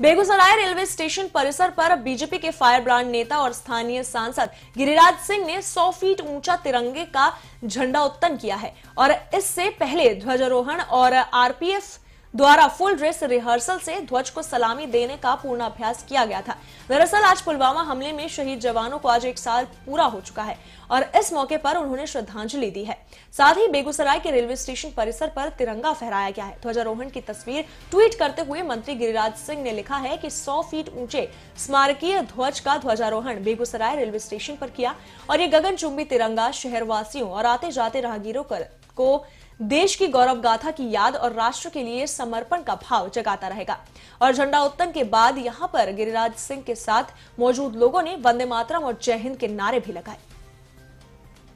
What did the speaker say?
Begusarai railway station परिसर पर BJP के फायर ब्रांड नेता और स्थानीय सांसद गिरिराज सिंह ने 100 फीट ऊँचा तिरंगे का झंडा उत्तन किया है और इससे पहले ध्वजारोहण और आरपीएफ द्वारा फुल ड्रेस रिहर्सल से ध्वज को सलामी देने का पूर्णाभ्यास किया गया था। दरअसल आज पुलवामा हमले में शहीद जवानों को आज एक साल पूरा हो चुका है और इस मौके पर उन्होंने श्रद्धांजलि दी है। साथ ही बेगूसराय के रेलवे स्टेशन परिसर पर तिरंगा फहराया गया है। ध्वजारोहण की तस्वीर ट्वीट करते हुए मंत्री गिरिराज सिंह ने लिखा है कि 100 फीट ऊँचे स्मारकीय ध्वज का ध्वजारोहण बेगूसराय रेलवे स्टेशन पर किया और ये गगनचुंबी तिरंगा शहरवासियों और आते जाते राहगीरों को देश की गौरव गाथा की याद और राष्ट्र के लिए समर्पण का भाव जगाता रहेगा। और झंडा उत्तन के बाद यहाँ पर गिरिराज सिंह के साथ मौजूद लोगों ने वंदे मातरम और जय हिंद के नारे भी लगाए।